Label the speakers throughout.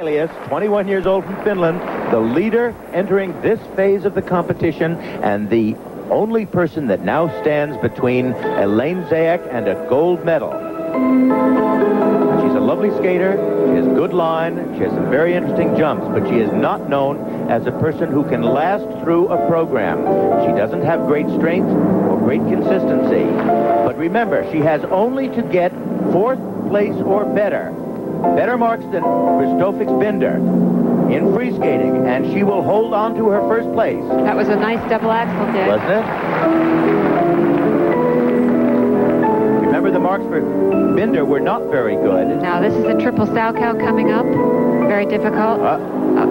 Speaker 1: Elias, 21 years old from Finland, the leader entering this phase of the competition and the only person that now stands between Elaine Zayak and a gold medal. She's a lovely skater, she has good line, she has some very interesting jumps, but she is not known as a person who can last through a program. She doesn't have great strength or great consistency. But remember, she has only to get fourth place or better better marks than Kristofix Binder in free skating, and she will hold on to her first place.
Speaker 2: That was a nice double axel, Dick.
Speaker 1: Wasn't it? Remember, the marks for Binder were not very good.
Speaker 2: Now, this is a triple Salchow coming up. Very difficult.
Speaker 1: Uh,
Speaker 2: Uh,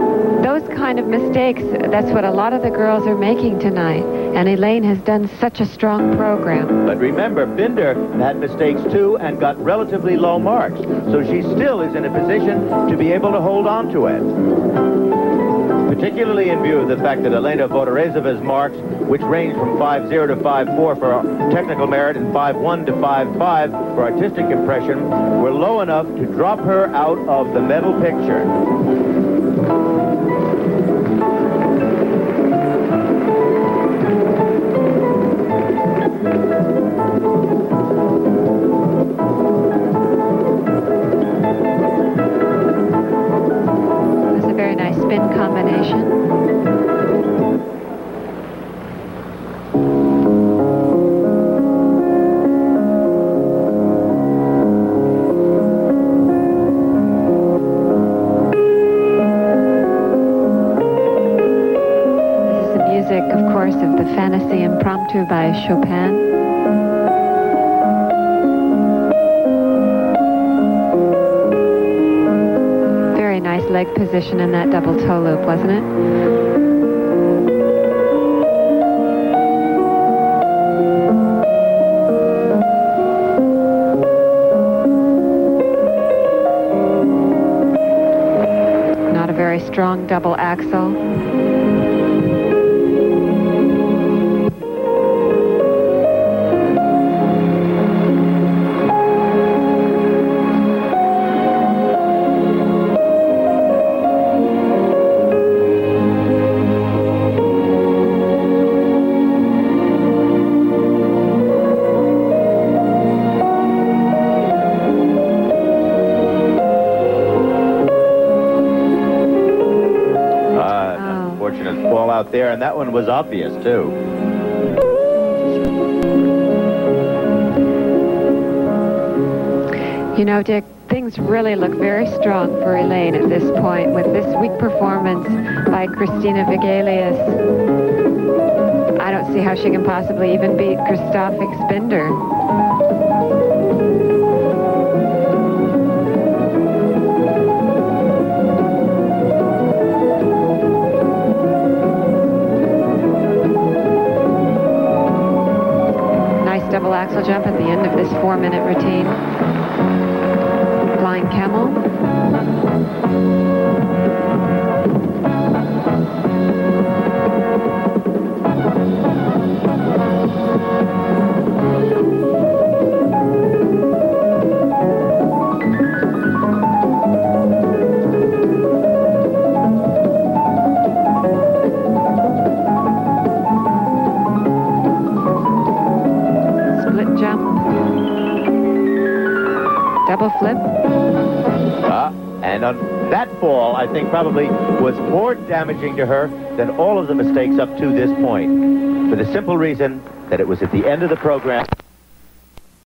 Speaker 2: those kind of mistakes, that's what a lot of the girls are making tonight. And Elaine has done such a strong program.
Speaker 1: but remember, Binder had mistakes too and got relatively low marks. So she still is in a position to be able to hold on to it. Particularly in view of the fact that Elena Vodorezova's marks, which range from 5-0 to 5-4 for technical merit and 5-1 to 5-5 for artistic impression, were low enough to drop her out of the medal picture.
Speaker 2: Music, of course, of the Fantasy Impromptu by Chopin. Very nice leg position in that double toe loop, wasn't it? Not a very strong double axel.
Speaker 1: Fall out there, and that one was obvious, too.
Speaker 2: You know, Dick, things really look very strong for Elaine at this point with this weak performance by Kristina Wegelius. I don't see how she can possibly even beat Kristofics-Binder. Double axel jump at the end of this four-minute routine. Flying camel. Double flip.
Speaker 1: Uh, and on that fall, I think probably was more damaging to her than all of the mistakes up to this point. For the simple reason that it was at the end of the program.